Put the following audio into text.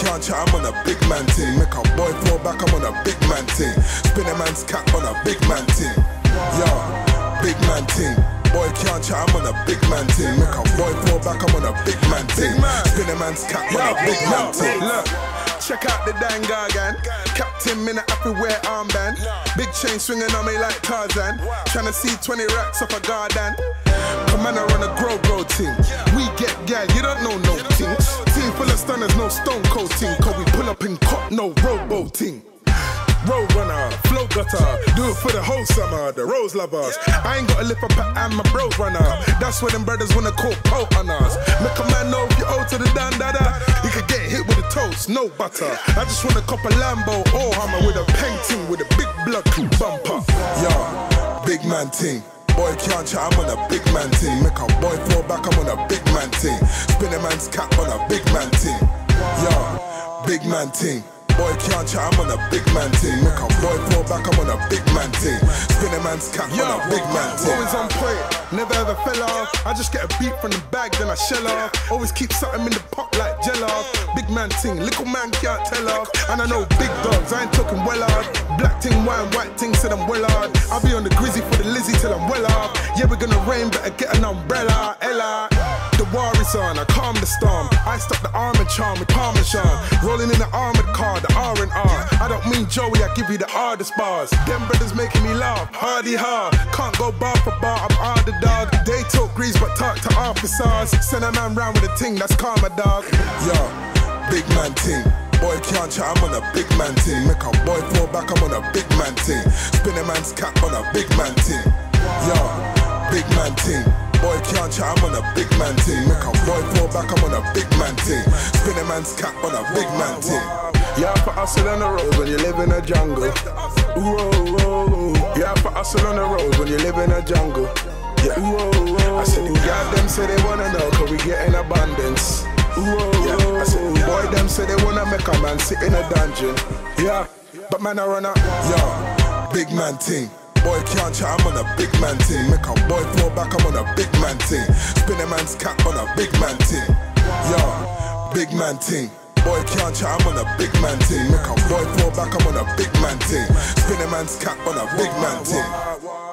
can't chat, I'm on a big man ting. Make a boy fall back, I'm on a big man ting. Spin a man's cap on a big man ting. Yo, big man ting. Boy can't chat, I'm on a big man ting. Make a boy fall back, I'm on a big man ting. Spin a man's cap on a big man ting. Look, check out the Dan Gargan. Captain Minute happy wear armband. Big chain swinging on me like Tarzan. Tryna see 20 racks off a garden. Commander on a grow grow team. We get gal, you don't know no team. Team full of stunners, no stone cold team. Cause we pull up in cop, no robo team. Road runner, flow gutter, do it for the whole summer, the rose lovers. I ain't gotta lift up and my bros runner. That's where them brothers wanna call po on us. Make a man know if you owe to the dan dada. You could get hit with a toast, no butter. I just wanna cop a Lambo or Hummer with a painting with a big blood bumper. Yo, big man ting. Boy can't chat, I'm on a big man ting. Make a boy fall back, I'm on a big man ting. Spin a man's cap on a big man ting. Yo, big man ting. Boy can't chat, I'm on a big man ting. Make a boy fall back, I'm on a big man ting. Spin a man's cap on a big man ting. Always on point, never ever fell off. I just get a beat from the bag, then I shell off. Always keep something in the pot like gel off. Big man ting, little man can't tell off. And I know big dogs, I ain't talking well hard. Black ting, wine, white ting, said I'm well hard. I'll be on the grizzy for the Lizzie till I'm well off. Yeah, we're gonna rain, better get an umbrella. Ella. The war is on, I calm the storm. I stop the arm and charm with Parmesan. Rolling in the armored car, the R and R. I don't mean Joey, I give you the hardest bars. Them brothers making me laugh, hardy hard. Can't go bar for bar, I'm hard the dog. They talk grease but talk to officers. Send a man round with a ting, that's karma dog. Yo, big man ting. Boy can't chat, I'm on a big man ting. Make a boy fall back, I'm on a big man ting. Spin a man's cap on a big man ting. Yo, big man ting. Boy can't chat, I'm on a big man ting. Make a boy fall back, I'm on a big man ting. Spin a man's cap on a big man ting. Have to hustle on the road when you live in a jungle. Whoa, whoa, whoa. You have hustle on the road when you live in a jungle. Yeah. Whoa, oh, whoa. Oh. I said, God, them say they wanna know, cause we get in abundance. Whoa, oh, yeah. I said, boy, them say they wanna make a man sit in a dungeon. Yeah, but man, I run a Yo, big man ting. Boy can't chat, I'm on a big man ting. Make a boy fall back, I'm on a big man ting. Spin a man's cap on a big man ting. Yo, big man ting. Boy can't chat, I'm on a big man ting. Make a boy fall back, I'm on a big man ting. Spin a man's cap on a big man ting.